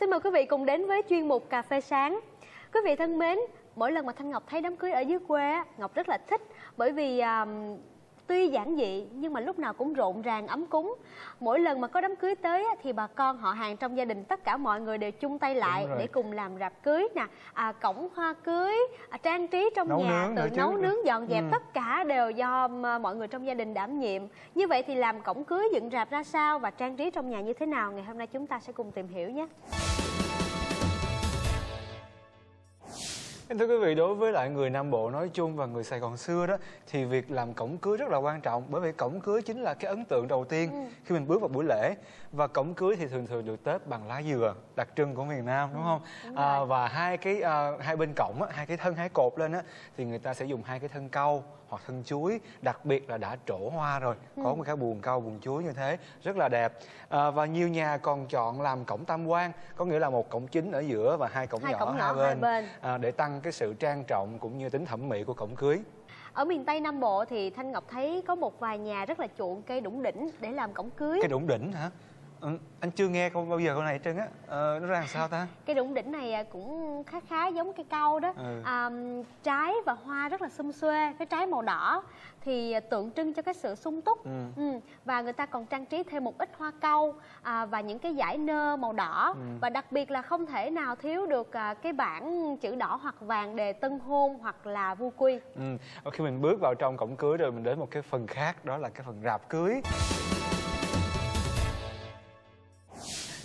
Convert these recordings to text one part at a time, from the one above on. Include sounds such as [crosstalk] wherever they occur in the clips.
Xin mời quý vị cùng đến với chuyên mục Cà phê sáng. Quý vị thân mến, mỗi lần mà Thanh Ngọc thấy đám cưới ở dưới quê, Ngọc rất là thích bởi vì à, tuy giản dị nhưng mà lúc nào cũng rộn ràng ấm cúng. Mỗi lần mà có đám cưới tới thì bà con họ hàng trong gia đình tất cả mọi người đều chung tay lại để cùng làm rạp cưới nè, à, cổng hoa cưới, à, trang trí trong Nấu nhà, từ chứ. nấu nướng dọn dẹp Ừ. tất cả đều do mà mọi người trong gia đình đảm nhiệm. Như vậy thì làm cổng cưới dựng rạp ra sao và trang trí trong nhà như thế nào ngày hôm nay chúng ta sẽ cùng tìm hiểu nhé. Thưa quý vị, đối với lại người Nam Bộ nói chung và người Sài Gòn xưa đó thì việc làm cổng cưới rất là quan trọng bởi vì cổng cưới chính là cái ấn tượng đầu tiên Ừ. khi mình bước vào buổi lễ và cổng cưới thì thường thường được tết bằng lá dừa đặc trưng của miền Nam đúng không? Ừ, đúng À, và hai cái à, hai bên cổng á, hai cái thân hai cột lên á thì người ta sẽ dùng hai cái thân cau hoặc thân chuối đặc biệt là đã trổ hoa rồi Ừ. có một cái buồng cau buồng chuối như thế rất là đẹp à, và nhiều nhà còn chọn làm cổng tam quan có nghĩa là một cổng chính ở giữa và hai cổng Hai nhỏ cổng nhỏ hai hai bên, bên. À, để tăng cái sự trang trọng cũng như tính thẩm mỹ của cổng cưới Ở miền Tây Nam Bộ thì Thanh Ngọc thấy có một vài nhà rất là chuộng cây đủng đỉnh để làm cổng cưới. cái đủng đỉnh hả ừ, anh chưa nghe câu bao giờ câu này hết trơn á ờ, nó ra làm sao ta [laughs] Cây đủng đỉnh này à, cũng khá khá giống cây cau đó. Ừ. À, trái và hoa rất là xum xuê, cái trái màu đỏ thì tượng trưng cho cái sự sung túc. Ừ. Ừ. Và người ta còn trang trí thêm một ít hoa cau à, và những cái dải nơ màu đỏ Ừ. và đặc biệt là không thể nào thiếu được à, cái bảng chữ đỏ hoặc vàng đề tân hôn hoặc là vu quy. ừ. Và khi mình bước vào trong cổng cưới rồi mình đến một cái phần khác đó là cái phần rạp cưới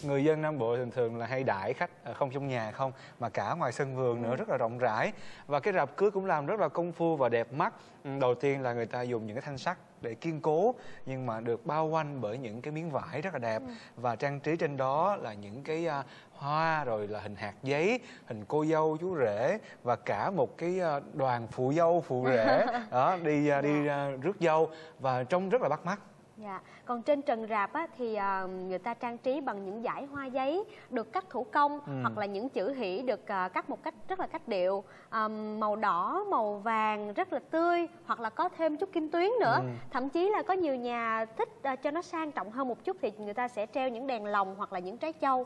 người dân Nam Bộ thường thường là hay đãi khách ờ, không trong nhà không mà cả ngoài sân vườn nữa rất là rộng rãi. Và cái rạp cưới cũng làm rất là công phu và đẹp mắt. Ừ, đầu tiên là người ta dùng những cái thanh sắt để kiên cố nhưng mà được bao quanh bởi những cái miếng vải rất là đẹp. Và trang trí trên đó là những cái à, hoa rồi là hình hạt giấy hình cô dâu chú rể và cả một cái à, đoàn phụ dâu phụ rể. [laughs] Đó đi à, đi à, rước dâu và trông rất là bắt mắt Dạ, còn trên trần rạp á, thì à, người ta trang trí bằng những dải hoa giấy được cắt thủ công Ừ. hoặc là những chữ hỷ được à, cắt một cách rất là cách điệu à, màu đỏ, màu vàng rất là tươi hoặc là có thêm chút kim tuyến nữa. Ừ. Thậm chí là có nhiều nhà thích à, cho nó sang trọng hơn một chút thì người ta sẽ treo những đèn lồng hoặc là những trái châu.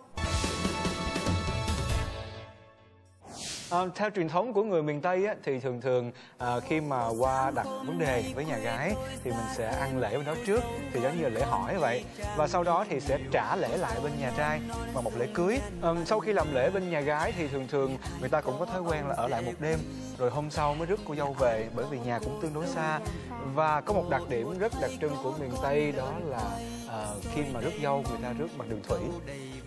Ờ, theo truyền thống của người miền Tây á, thì thường thường à, khi mà qua đặt vấn đề với nhà gái thì mình sẽ ăn lễ bên đó trước thì giống như là lễ hỏi vậy. Và sau đó thì sẽ trả lễ lại bên nhà trai bằng một lễ cưới. Ờm, sau khi làm lễ bên nhà gái thì thường thường người ta cũng có thói quen là ở lại một đêm rồi hôm sau mới rước cô dâu về bởi vì nhà cũng tương đối xa. Và có một đặc điểm rất đặc trưng của miền Tây đó là à, khi mà rước dâu người ta rước bằng đường thủy.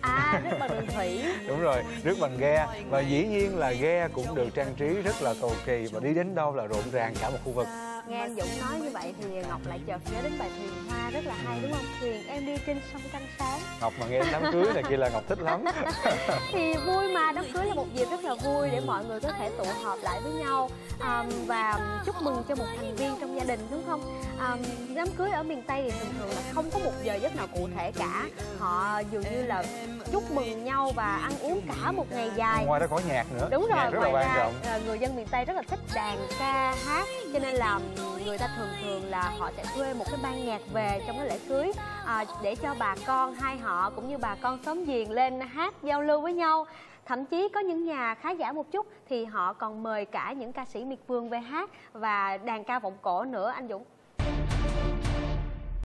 À, rất bằng đường thủy. [laughs] Đúng rồi, rước bằng ghe. Và dĩ nhiên là ghe cũng được trang trí rất là cầu kỳ và đi đến đâu là rộn ràng cả một khu vực. Nghe anh Dũng nói như vậy thì Ngọc lại chợt nhớ đến bài thuyền hoa rất là hay đúng không? Thuyền em đi trên sông trăng sáng. Ngọc mà nghe đám cưới này kia là Ngọc thích lắm. [laughs] thì vui mà đám cưới là một dịp rất là vui để mọi người có thể tụ họp lại với nhau um, và chúc mừng cho một thành viên trong gia đình đúng không um, đám cưới ở miền tây thì thường thường là không có một giờ giấc nào cụ thể cả họ dường như là chúc mừng nhau và ăn uống cả một ngày dài Ngoài đó có nhạc nữa. đúng rồi nhạc rất là quan ra trọng. à, người dân miền tây rất là thích đàn ca hát cho nên là người ta thường thường là họ sẽ thuê một cái ban nhạc về trong cái lễ cưới à, để cho bà con hai họ cũng như bà con xóm giềng lên hát giao lưu với nhau. Thậm chí có những nhà khá giả một chút thì họ còn mời cả những ca sĩ miệt vườn về hát và đàn ca vọng cổ nữa anh Dũng.